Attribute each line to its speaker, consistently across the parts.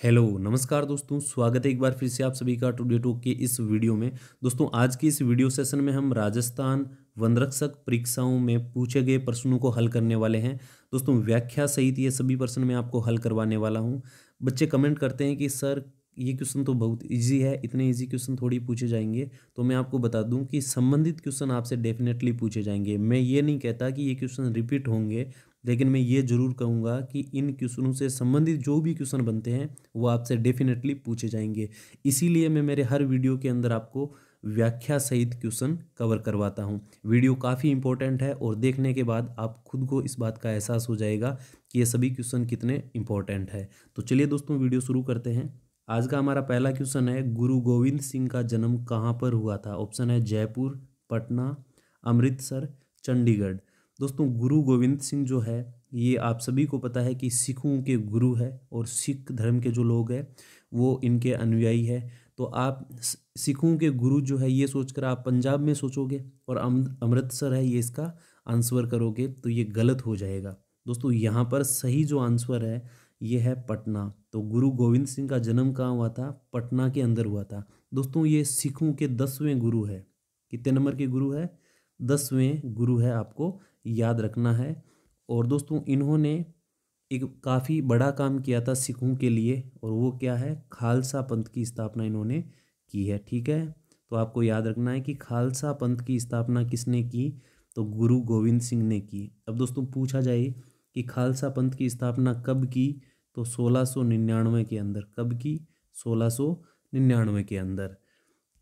Speaker 1: Hello, नमस्कार दोस्तों, स्वागत है एक बार फिर से आप सभी का टुडे टॉक के इस वीडियो में। दोस्तों, आज की इस वीडियो सेशन में हम राजस्थान वनरक्षक परीक्षाओं में पूछे गए प्रश्नों को हल करने वाले हैं। दोस्तों, व्याख्या सहित ये सभी प्रश्न मैं आपको हल करवाने वाला हूँ। बच्चे कमेंट करते हैं कि, सर, ये क्वेश्चन तो बहुत इजी है, इतने इजी क्वेश्चन थोड़ी पूछे जाएँगे। तो मैं आपको बता दूँ कि संबंधित क्वेश्चन आपसे डेफिनेटली पूछे जाएँगे। मैं ये नहीं कहता कि ये क्वेश्चन रिपीट होंगे लेकिन मैं ये ज़रूर कहूँगा कि इन क्वेश्चनों से संबंधित जो भी क्वेश्चन बनते हैं, वो आपसे डेफिनेटली पूछे जाएँगे। इसीलिए मैं मेरे हर वीडियो के अंदर आपको व्याख्या सहित क्वेश्चन कवर करवाता हूँ। वीडियो काफ़ी इंपॉर्टेंट है और देखने के बाद आप खुद को इस बात का एहसास हो जाएगा कि ये सभी क्वेश्चन कितने इंपॉर्टेंट है। तो चलिए दोस्तों, वीडियो शुरू करते हैं। आज का हमारा पहला क्वेश्चन है, गुरु गोविंद सिंह का जन्म कहाँ पर हुआ था? ऑप्शन है जयपुर, पटना, अमृतसर, चंडीगढ़। दोस्तों, गुरु गोविंद सिंह जो है, ये आप सभी को पता है कि सिखों के गुरु है और सिख धर्म के जो लोग हैं, वो इनके अनुयायी है। तो आप सिखों के गुरु जो है, ये सोचकर आप पंजाब में सोचोगे और अमृतसर है ये इसका आंसर करोगे तो ये गलत हो जाएगा। दोस्तों, यहाँ पर सही जो आंसर है, ये है पटना। तो गुरु गोविंद सिंह का जन्म कहाँ हुआ था? पटना के अंदर हुआ था। दोस्तों, ये सिखों के दसवें गुरु है। कितने नंबर के गुरु है? दसवें गुरु है आपको याद रखना है। और दोस्तों, इन्होंने एक काफ़ी बड़ा काम किया था सिखों के लिए, और वो क्या है? खालसा पंथ की स्थापना इन्होंने की है, ठीक है? तो आपको याद रखना है कि खालसा पंथ की स्थापना किसने की? तो गुरु गोविंद सिंह ने की। अब दोस्तों, पूछा जाए कि खालसा पंथ की स्थापना कब की? तो सोलह सौ निन्यानवे के अंदर। कब की? सोलह सौ निन्यानवे के अंदर।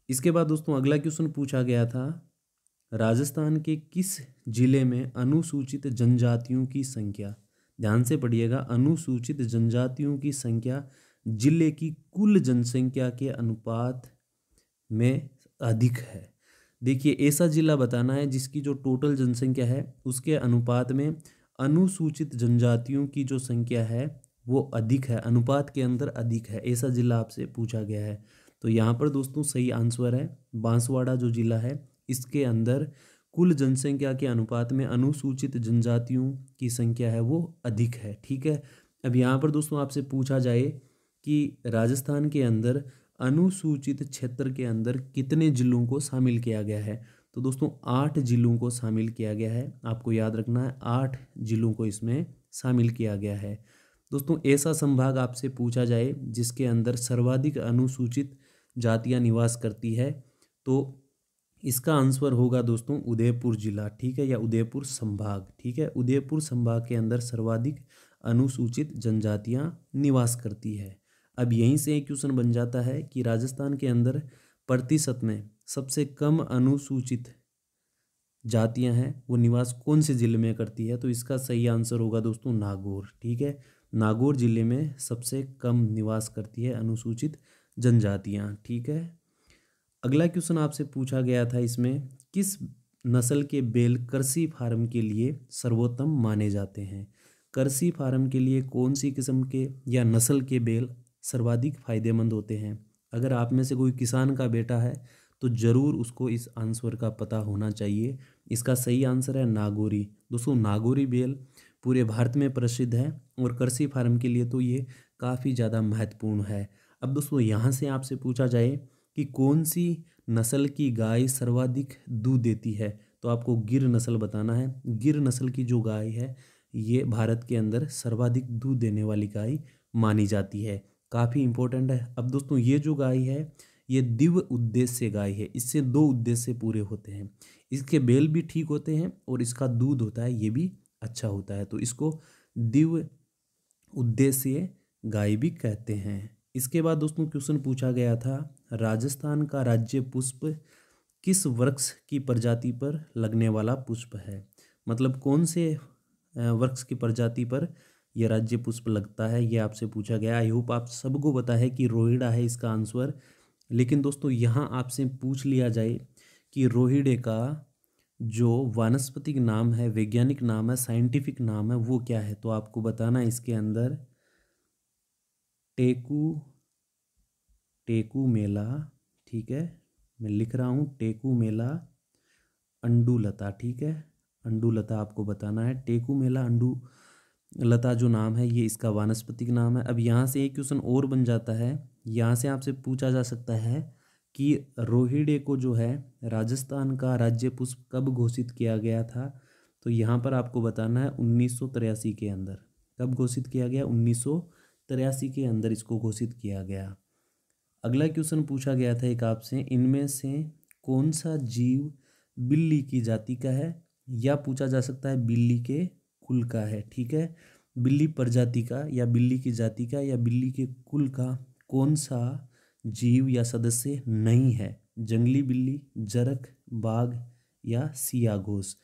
Speaker 1: इसके बाद दोस्तों, अगला क्वेश्चन पूछा गया था राजस्थान के किस ज़िले में अनुसूचित जनजातियों की संख्या? ध्यान से पढ़िएगा, अनुसूचित जनजातियों की संख्या ज़िले की कुल जनसंख्या के अनुपात में अधिक है। देखिए, ऐसा जिला बताना है जिसकी जो टोटल जनसंख्या है, उसके अनुपात में अनुसूचित जनजातियों की जो संख्या है, वो अधिक है, अनुपात के अंदर अधिक है। ऐसा जिला आपसे पूछा गया है। तो यहाँ पर दोस्तों सही आंसर है, बांसवाड़ा जो जिला है इसके अंदर कुल जनसंख्या के अनुपात में अनुसूचित जनजातियों की संख्या है वो अधिक है, ठीक है? अब यहाँ पर दोस्तों आपसे पूछा जाए कि राजस्थान के अंदर अनुसूचित क्षेत्र के अंदर कितने जिलों को शामिल किया गया है? तो दोस्तों, आठ जिलों को शामिल किया गया है। आपको याद रखना है, आठ जिलों को इसमें शामिल किया गया है। दोस्तों, ऐसा संभाग आपसे पूछा जाए जिसके अंदर सर्वाधिक अनुसूचित जातियाँ निवास करती है तो इसका आंसर होगा दोस्तों उदयपुर जिला, ठीक है, या उदयपुर संभाग, ठीक है। उदयपुर संभाग के अंदर सर्वाधिक अनुसूचित जनजातियाँ निवास करती है। अब यहीं से एक क्वेश्चन बन जाता है कि राजस्थान के अंदर प्रतिशत में सबसे कम अनुसूचित जातियाँ हैं, वो निवास कौन से ज़िले में करती है? तो इसका सही आंसर होगा दोस्तों नागौर, ठीक है। नागौर ज़िले में सबसे कम निवास करती है अनुसूचित जनजातियाँ, ठीक है। अगला क्वेश्चन आपसे पूछा गया था इसमें, किस नस्ल के बेल कृषि फार्म के लिए सर्वोत्तम माने जाते हैं? कृषि फार्म के लिए कौन सी किस्म के या नस्ल के बेल सर्वाधिक फ़ायदेमंद होते हैं? अगर आप में से कोई किसान का बेटा है तो ज़रूर उसको इस आंसर का पता होना चाहिए। इसका सही आंसर है नागोरी। दोस्तों, नागोरी बेल पूरे भारत में प्रसिद्ध है और कृषि फार्म के लिए तो ये काफ़ी ज़्यादा महत्वपूर्ण है। अब दोस्तों, यहाँ से आपसे पूछा जाए कि कौन सी नस्ल की गाय सर्वाधिक दूध देती है? तो आपको गिर नस्ल बताना है। गिर नस्ल की जो गाय है, ये भारत के अंदर सर्वाधिक दूध देने वाली गाय मानी जाती है। काफ़ी इंपॉर्टेंट है। अब दोस्तों, ये जो गाय है, ये दिव्य उद्देश्य गाय है। इससे दो उद्देश्य पूरे होते हैं। इसके बेल भी ठीक होते हैं और इसका दूध होता है, ये भी अच्छा होता है। तो इसको दिव्य उद्देश्य गाय भी कहते हैं। इसके बाद दोस्तों क्वेश्चन पूछा गया था, राजस्थान का राज्य पुष्प किस वृक्ष की प्रजाति पर लगने वाला पुष्प है? मतलब कौन से वृक्ष की प्रजाति पर यह राज्य पुष्प लगता है? ये आपसे पूछा गया। आई होप आप सबको पता है कि रोहिड़ा है इसका आंसर। लेकिन दोस्तों यहाँ आपसे पूछ लिया जाए कि रोहिड़े का जो वानस्पतिक नाम है, वैज्ञानिक नाम है, साइंटिफिक नाम है, वो क्या है? तो आपको बताना इसके अंदर। टेकू टेकू मेला, ठीक है? मैं लिख रहा हूँ, टेकू मेला, अंडू लता, ठीक है? अंडू लता आपको बताना है। टेकू मेला, अंडू लता जो नाम है, ये इसका वानस्पतिक नाम है। अब यहाँ से एक क्वेश्चन और बन जाता है। यहाँ से आपसे पूछा जा सकता है कि रोहिड़े को जो है, राजस्थान का राज्य पुष्प कब घोषित किया गया था? तो यहाँ पर आपको बताना है, उन्नीस के अंदर। कब घोषित किया गया? उन्नीस सौ के अंदर इसको घोषित किया गया। अगला क्वेश्चन पूछा गया था एक आपसे, इनमें से कौन सा जीव बिल्ली की जाति का है? या पूछा जा सकता है बिल्ली के कुल का है, ठीक है? बिल्ली प्रजाति का या बिल्ली की जाति का या बिल्ली के कुल का कौन सा जीव या सदस्य नहीं है? जंगली बिल्ली जरक बाघ या सियागोस?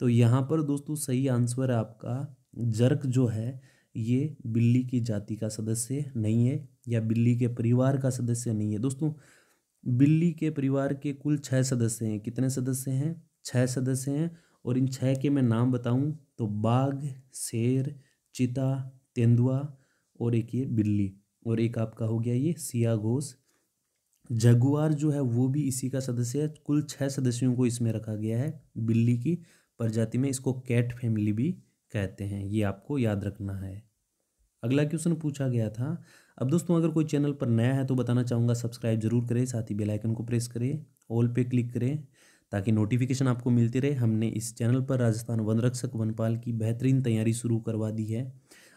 Speaker 1: तो यहाँ पर दोस्तों सही आंसर है आपका जरक जो है ये बिल्ली की जाति का सदस्य नहीं है या बिल्ली के परिवार का सदस्य नहीं है। दोस्तों, बिल्ली के परिवार के कुल छः सदस्य हैं। कितने सदस्य हैं? छः सदस्य हैं और इन छः के मैं नाम बताऊँ तो बाघ, शेर, चिता, तेंदुआ और एक ये बिल्ली और एक आपका हो गया ये सिया घोष। जगुआर जो है वो भी इसी का सदस्य है। कुल छः सदस्यों को इसमें रखा गया है बिल्ली की प्रजाति में। इसको कैट फैमिली भी कहते हैं, ये आपको याद रखना है। अगला क्वेश्चन पूछा गया था, अब दोस्तों, अगर कोई चैनल पर नया है तो बताना चाहूँगा सब्सक्राइब ज़रूर करें, साथ ही बेल आइकन को प्रेस करें ऑल पे क्लिक करें, ताकि नोटिफिकेशन आपको मिलती रहे। हमने इस चैनल पर राजस्थान वन रक्षक वनपाल की बेहतरीन तैयारी शुरू करवा दी है।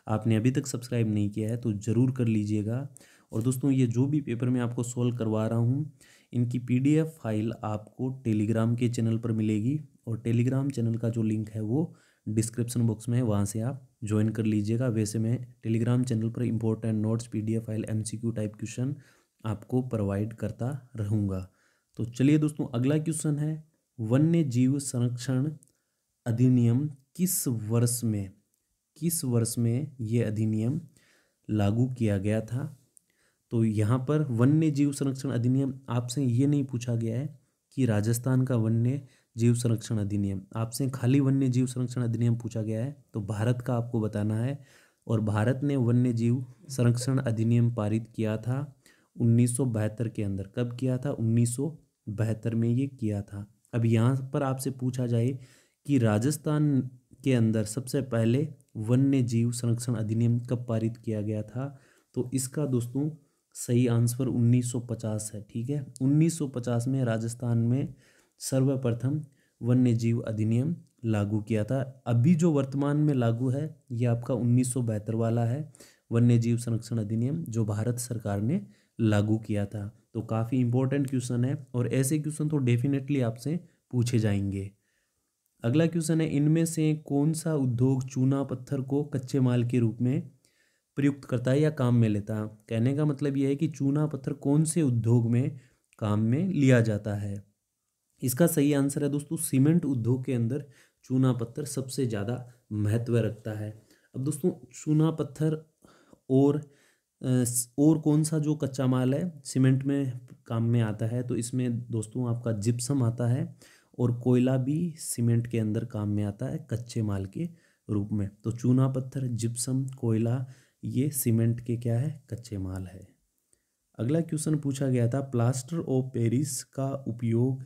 Speaker 1: आपने अभी तक सब्सक्राइब नहीं किया है तो ज़रूर कर लीजिएगा। और दोस्तों, ये जो भी पेपर मैं आपको सॉल्व करवा रहा हूँ, इनकी पीडीएफ फ़ाइल आपको टेलीग्राम के चैनल पर मिलेगी। और टेलीग्राम चैनल का जो लिंक है वो डिस्क्रिप्शन बॉक्स में है, वहाँ से आप ज्वाइन कर लीजिएगा। वैसे मैं टेलीग्राम चैनल पर important notes PDF file MCQ type question आपको प्रोवाइड करता रहूँगा। तो चलिए दोस्तों, अगला क्वेश्चन है, वन्य जीव संरक्षण अधिनियम किस वर्ष में, किस वर्ष में ये अधिनियम लागू किया गया था? तो यहाँ पर वन्य जीव संरक्षण अधिनियम आपसे ये नहीं पूछा गया है कि राजस्थान का वन्य जीव संरक्षण अधिनियम। आपसे खाली वन्य जीव संरक्षण अधिनियम पूछा गया है तो भारत का आपको बताना है। और भारत ने वन्य जीव संरक्षण अधिनियम पारित किया था उन्नीस सौ बहत्तर के अंदर। कब किया था? उन्नीस सौ बहत्तर में ये किया था। अब यहाँ पर आपसे पूछा जाए कि राजस्थान के अंदर सबसे पहले वन्य जीव संरक्षण अधिनियम कब पारित किया गया था? तो इसका दोस्तों सही आंसर 1950 है, ठीक है? 1950 में राजस्थान में सर्वप्रथम वन्य जीव अधिनियम लागू किया था। अभी जो वर्तमान में लागू है, ये आपका उन्नीस सौ बहत्तर वाला है वन्य जीव संरक्षण अधिनियम, जो भारत सरकार ने लागू किया था। तो काफ़ी इंपॉर्टेंट क्वेश्चन है और ऐसे क्वेश्चन तो डेफिनेटली आपसे पूछे जाएँगे। अगला क्वेश्चन है, इनमें से कौन सा उद्योग चूना पत्थर को कच्चे माल के रूप में प्रयुक्त करता है या काम में लेता है? कहने का मतलब यह है कि चूना पत्थर कौन से उद्योग में काम में लिया जाता है? इसका सही आंसर है दोस्तों, सीमेंट उद्योग के अंदर चूना पत्थर सबसे ज़्यादा महत्व रखता है। अब दोस्तों, चूना पत्थर और और कौन सा जो कच्चा माल है, सीमेंट में काम में आता है तो इसमें दोस्तों आपका जिप्सम आता है और कोयला भी सीमेंट के अंदर काम में आता है कच्चे माल के रूप में। तो चूना पत्थर, जिप्सम, कोयला, ये सीमेंट के क्या है? कच्चे माल है। अगला क्वेश्चन पूछा गया था, प्लास्टर ऑफ़ पेरिस का उपयोग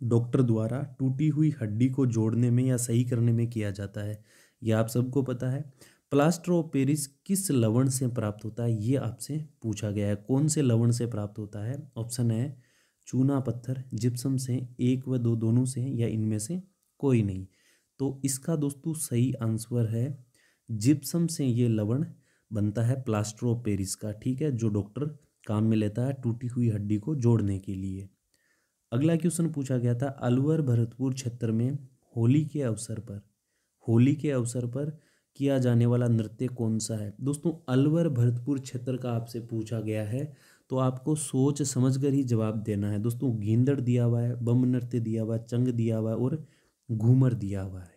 Speaker 1: डॉक्टर द्वारा टूटी हुई हड्डी को जोड़ने में या सही करने में किया जाता है, यह आप सबको पता है। प्लास्टर ऑफ़ पेरिस किस लवण से प्राप्त होता है, ये आपसे पूछा गया है। कौन से लवण से प्राप्त होता है? ऑप्शन है, चूना पत्थर, जिप्सम से एक व दो दोनों से या इनमें से कोई नहीं। तो इसका दोस्तों सही आंसर है, जिप्सम से ये लवण बनता है प्लास्टर ऑफ़ पेरिस का, ठीक है, जो डॉक्टर काम में लेता है टूटी हुई हड्डी को जोड़ने के लिए। अगला क्वेश्चन पूछा गया था अलवर भरतपुर क्षेत्र में होली के अवसर पर, होली के अवसर पर किया जाने वाला नृत्य कौन सा है? दोस्तों, अलवर भरतपुर क्षेत्र का आपसे पूछा गया है तो आपको सोच समझ कर ही जवाब देना है। दोस्तों, गेंदड़ दिया हुआ है, बम नृत्य दिया हुआ है, चंग दिया हुआ है और घूमर दिया हुआ है।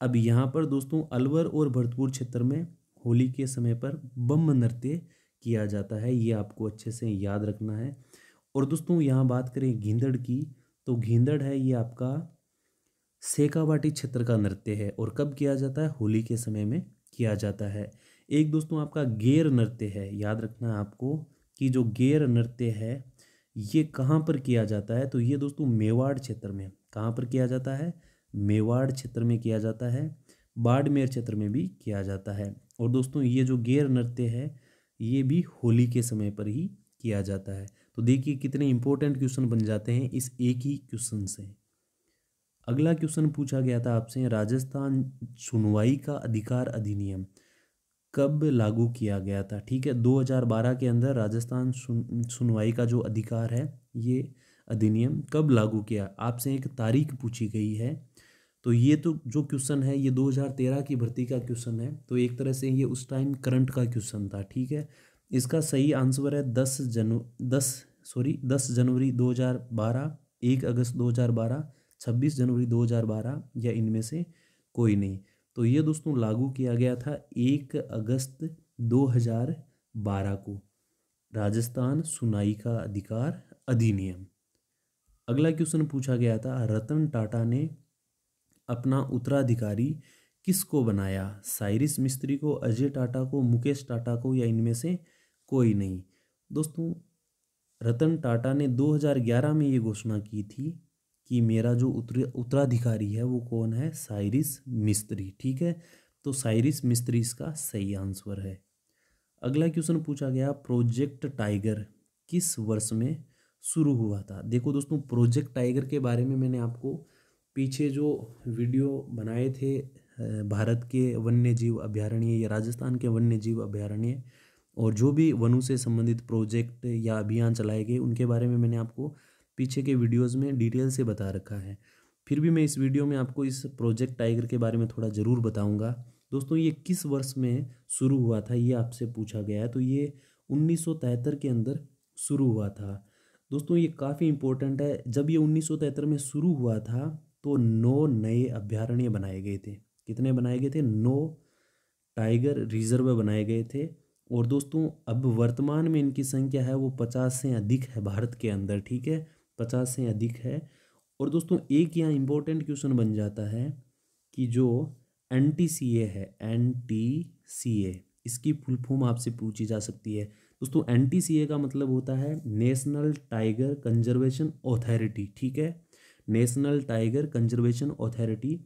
Speaker 1: अब यहाँ पर दोस्तों, अलवर और भरतपुर क्षेत्र में होली के समय पर बम नृत्य किया जाता है, ये आपको अच्छे से याद रखना है। और दोस्तों यहाँ बात करें गेंदड़ की तो गेंदड़ है ये आपका सेकावाटी क्षेत्र का नृत्य है और कब किया जाता है? होली के समय में किया जाता है। एक दोस्तों आपका गेर नृत्य है, याद रखना है आपको कि जो गेर नृत्य है, ये कहाँ पर किया जाता है? तो ये दोस्तों मेवाड़ क्षेत्र में। कहाँ पर किया जाता है? मेवाड़ क्षेत्र में किया जाता है। बाड़मेर क्षेत्र में भी किया जाता है। और दोस्तों ये जो गेर नृत्य है, ये भी होली के समय पर ही किया जाता है। तो देखिए कितने इंपॉर्टेंट क्वेश्चन बन जाते हैं इस एक ही क्वेश्चन से। अगला क्वेश्चन पूछा गया था आपसे राजस्थान सुनवाई का अधिकार अधिनियम कब लागू किया गया था? ठीक है 2012 के अंदर राजस्थान सुन, सुनवाई का जो अधिकार है ये अधिनियम कब लागू किया? आपसे एक तारीख पूछी गई है तो ये तो जो क्वेश्चन है ये 2013 की भर्ती का क्वेश्चन है तो एक तरह से ये उस टाइम करंट का क्वेश्चन था ठीक है? इसका सही आंसर है दस जनु दस सॉरी, दस जनवरी 2012 एक अगस्त 2012 छब्बीस जनवरी 2012 या इनमें से कोई नहीं। तो ये दोस्तों लागू किया गया था एक अगस्त 2012 को। राजस्थान सुनाई का अधिकार अधिनियम। अगला क्वेश्चन पूछा गया था, रतन टाटा ने अपना उत्तराधिकारी किसको बनाया? साइरिस मिस्त्री को, अजय टाटा को, मुकेश टाटा को, या इनमें से कोई नहीं? दोस्तों रतन टाटा ने 2011 में ये घोषणा की थी कि मेरा जो उत्तर, उत्तराधिकारी है वो कौन है? साइरिस मिस्त्री, ठीक है? तो साइरिस मिस्त्री इसका सही आंसर है। अगला क्वेश्चन पूछा गया, प्रोजेक्ट टाइगर किस वर्ष में शुरू हुआ था? देखो दोस्तों, प्रोजेक्ट टाइगर के बारे में मैंने आपको पीछे जो वीडियो बनाए थे भारत के वन्य जीव अभ्यारण्य या राजस्थान के वन्य जीव अभ्यारण्य और जो भी वनों से संबंधित प्रोजेक्ट या अभियान चलाए गए, उनके बारे में मैंने आपको पीछे के वीडियोस में डिटेल से बता रखा है। फिर भी मैं इस वीडियो में आपको इस प्रोजेक्ट टाइगर के बारे में थोड़ा ज़रूर बताऊँगा। दोस्तों, ये किस वर्ष में शुरू हुआ था, ये आपसे पूछा गया है। तो ये उन्नीस सौ तिहत्तर के अंदर शुरू हुआ था। दोस्तों, ये काफ़ी इंपॉर्टेंट है। जब ये उन्नीस सौ तिहत्तर में शुरू हुआ था तो नौ नए अभ्यारण्य बनाए गए थे। कितने बनाए गए थे? नौ टाइगर रिज़र्व बनाए गए थे। और दोस्तों, अब वर्तमान में इनकी संख्या है, वो पचास से अधिक है भारत के अंदर, ठीक है? पचास से अधिक है। और दोस्तों, एक यहाँ इम्पोर्टेंट क्वेश्चन बन जाता है कि जो एन टी सी ए है एन टी सी ए इसकी फुल फॉर्म आपसे पूछी जा सकती है। दोस्तों एन टी सी ए का मतलब होता है नेशनल टाइगर कंजर्वेशन अथॉरिटी ठीक है? नेशनल टाइगर कंजर्वेशन अथॉरिटी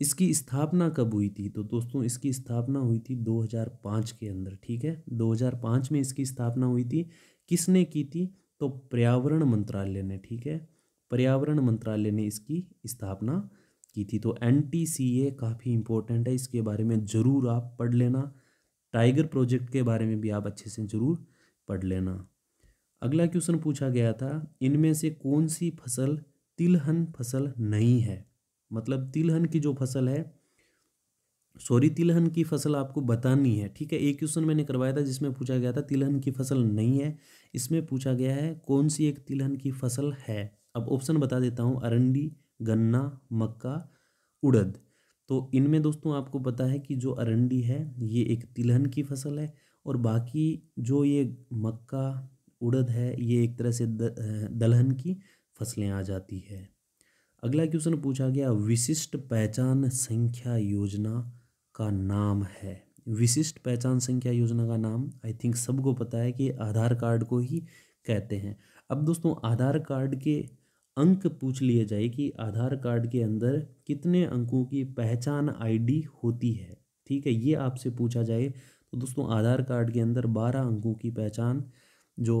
Speaker 1: इसकी स्थापना कब हुई थी? तो दोस्तों, इसकी स्थापना हुई थी 2005 के अंदर, ठीक है? 2005 में इसकी स्थापना हुई थी। किसने की थी? तो पर्यावरण मंत्रालय ने, ठीक है? पर्यावरण मंत्रालय ने इसकी स्थापना की थी। तो एन टी सी ए काफ़ी इंपॉर्टेंट है, इसके बारे में ज़रूर आप पढ़ लेना। टाइगर प्रोजेक्ट के बारे में भी आप अच्छे से ज़रूर पढ़ लेना। अगला क्वेश्चन पूछा गया था, इनमें से कौन सी फ़सल तिलहन फ़सल नहीं है? मतलब तिलहन की जो फ़सल है, सॉरी, तिलहन की फ़सल आपको बतानी है, ठीक है? एक क्वेश्चन मैंने करवाया था जिसमें पूछा गया था तिलहन की फ़सल नहीं है। इसमें पूछा गया है कौन सी एक तिलहन की फ़सल है? अब ऑप्शन बता देता हूँ, अरंडी, गन्ना, मक्का, उड़द। तो इनमें दोस्तों आपको पता है कि जो अरंडी है, ये एक तिलहन की फ़सल है और बाकी जो ये मक्का, उड़द है, ये एक तरह से दलहन की फ़सलें आ जाती है। अगला क्वेश्चन पूछा गया विशिष्ट पहचान संख्या योजना का नाम है? विशिष्ट पहचान संख्या योजना का नाम आई थिंक सबको पता है कि आधार कार्ड को ही कहते हैं। अब दोस्तों, आधार कार्ड के अंक पूछ लिए जाए कि आधार कार्ड के अंदर कितने अंकों की पहचान आईडी होती है? ठीक है, ये आपसे पूछा जाए तो दोस्तों, आधार कार्ड के अंदर बारह अंकों की पहचान जो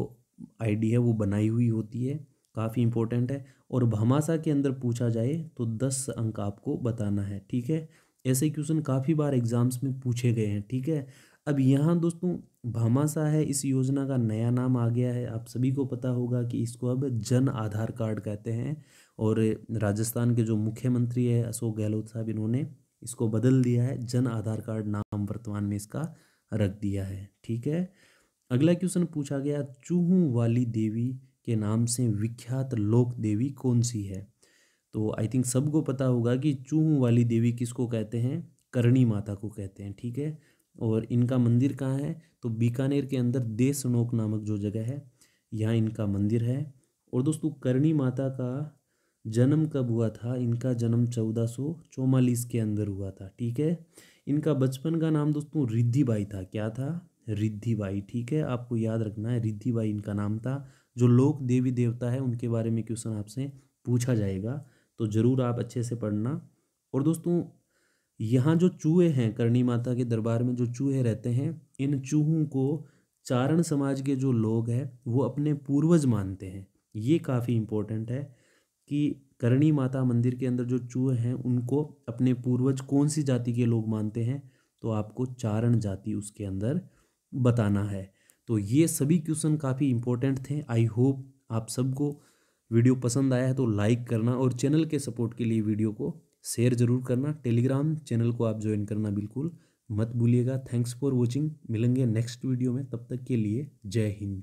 Speaker 1: आईडी है वो बनाई हुई होती है। काफ़ी इंपॉर्टेंट है। और भामाशा के अंदर पूछा जाए तो दस अंक आपको बताना है, ठीक है? ऐसे क्वेश्चन काफ़ी बार एग्ज़ाम्स में पूछे गए हैं, ठीक है? अब यहाँ दोस्तों भामाशा है, इस योजना का नया नाम आ गया है। आप सभी को पता होगा कि इसको अब जन आधार कार्ड कहते हैं। और राजस्थान के जो मुख्यमंत्री है, अशोक गहलोत साहब, इन्होंने इसको बदल दिया है। जन आधार कार्ड नाम वर्तमान में इसका रख दिया है, ठीक है? अगला क्वेश्चन पूछा गया, चूहू वाली देवी के नाम से विख्यात लोक देवी कौन सी है? तो आई थिंक सबको पता होगा कि चूहू वाली देवी किसको कहते हैं? करणी माता को कहते हैं, ठीक है? और इनका मंदिर कहाँ है? तो बीकानेर के अंदर देशनोक नामक जो जगह है, यहाँ इनका मंदिर है। और दोस्तों, करणी माता का जन्म कब हुआ था? इनका जन्म चौदह सौ चौवालीस के अंदर हुआ था, ठीक है? इनका बचपन का नाम दोस्तों रिद्धिबाई था। क्या था? रिद्धिबाई, ठीक है? आपको याद रखना है, रिद्धिबाई इनका नाम था। जो लोक देवी देवता है, उनके बारे में क्वेश्चन आपसे पूछा जाएगा। तो ज़रूर आप अच्छे से पढ़ना। और दोस्तों, यहाँ जो चूहे हैं, करणी माता के दरबार में जो चूहे रहते हैं, इन चूहों को चारण समाज के जो लोग हैं, वो अपने पूर्वज मानते हैं। ये काफ़ी इम्पोर्टेंट है कि करणी माता मंदिर के अंदर जो चूहे हैं, उनको अपने पूर्वज कौन सी जाति के लोग मानते हैं तो आपको चारण जाति उसके अंदर बताना है। तो ये सभी क्वेश्चन काफ़ी इंपॉर्टेंट थे। आई होप आप सबको वीडियो पसंद आया है तो लाइक करना और चैनल के सपोर्ट के लिए वीडियो को शेयर ज़रूर करना। टेलीग्राम चैनल को आप ज्वाइन करना बिल्कुल मत भूलिएगा। थैंक्स फॉर वॉचिंग मिलेंगे नेक्स्ट वीडियो में। तब तक के लिए जय हिंद।